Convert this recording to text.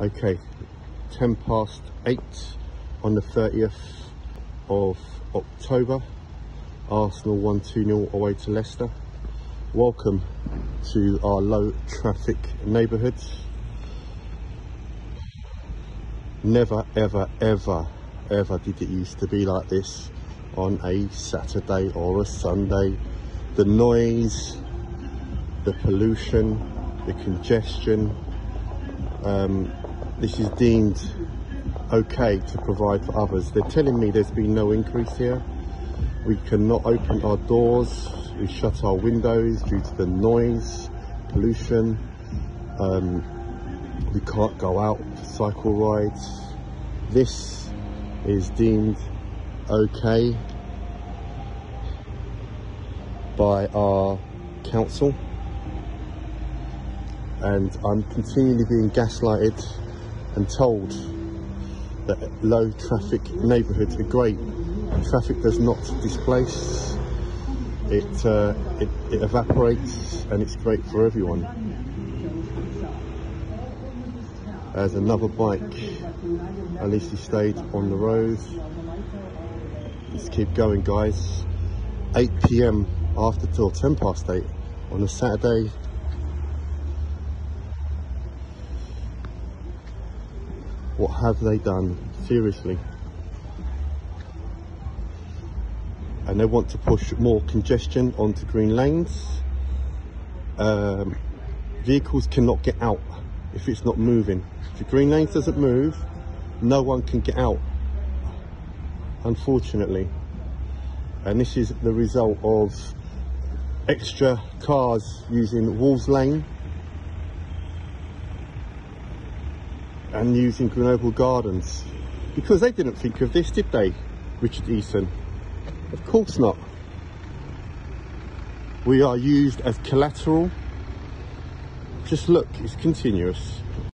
Okay, 10 past 8 on the 30th of October. Arsenal 1 2 0 away to Leicester. Welcome to our low traffic neighbourhood. Never, ever, ever, ever did it used to be like this on a Saturday or a Sunday. The noise, the pollution, the congestion. Um, this is deemed okay to provide for others. They're telling me there's been no increase here. We cannot open our doors. We shut our windows due to the noise, pollution. Um, we can't go out for cycle rides. This is deemed okay by our council and I'm continually being gaslighted and told that low traffic neighbourhoods are great. Traffic does not displace, it, uh, it, it evaporates and it's great for everyone. There's another bike, at least he stayed on the road. Let's keep going guys. 8 p.m. after till 10 past 8 on a Saturday What have they done? Seriously. And they want to push more congestion onto green lanes. Um, vehicles cannot get out if it's not moving. If the green lanes doesn't move, no one can get out. Unfortunately. And this is the result of extra cars using Wolves Lane and using Grenoble Gardens. Because they didn't think of this, did they, Richard Eason? Of course not. We are used as collateral. Just look, it's continuous.